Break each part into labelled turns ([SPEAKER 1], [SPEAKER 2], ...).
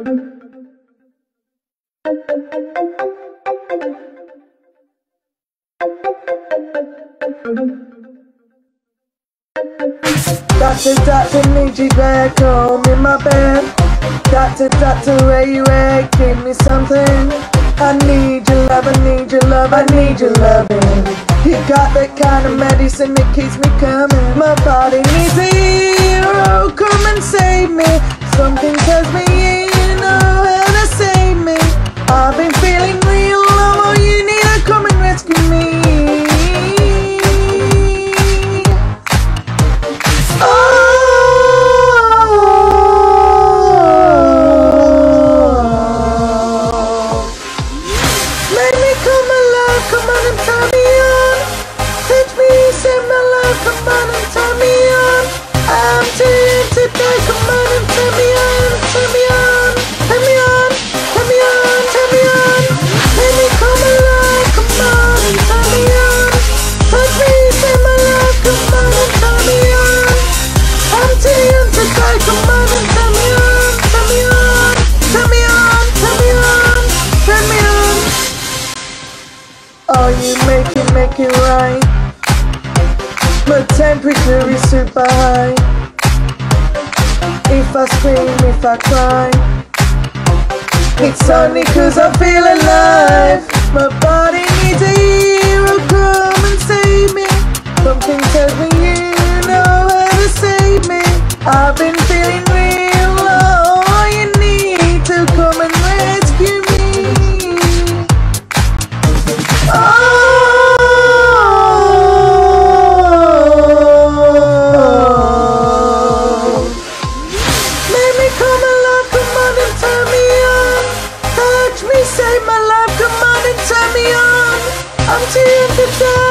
[SPEAKER 1] Doctor, doctor, need you back home in my bed. Doctor, doctor, where you at? Give me something. I need your love, I need your love, I need your loving. You got that kind of medicine that keeps me coming. My body needs a hero, come and save me. Something tells me make it right. My temperature is super high. If I scream, if I cry, it's only cause I feel alive. My body me on, up to the.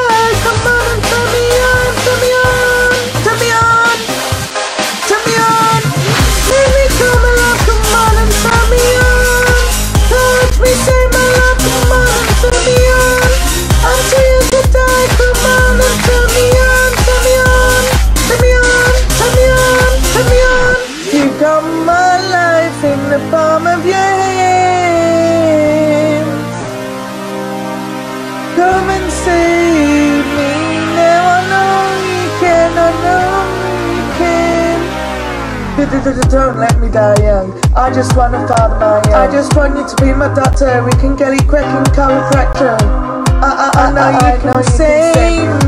[SPEAKER 1] Don't let me die young. I just wanna father my young. I just want you to be my doctor. We can get it quick in chiropractor. Uh, uh, uh, I, I, I, I know you can save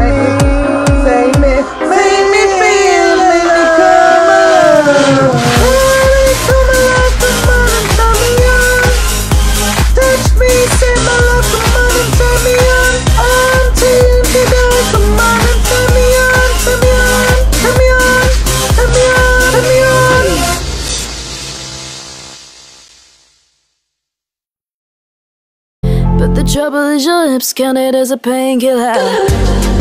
[SPEAKER 2] The trouble is your hips count it as a painkiller.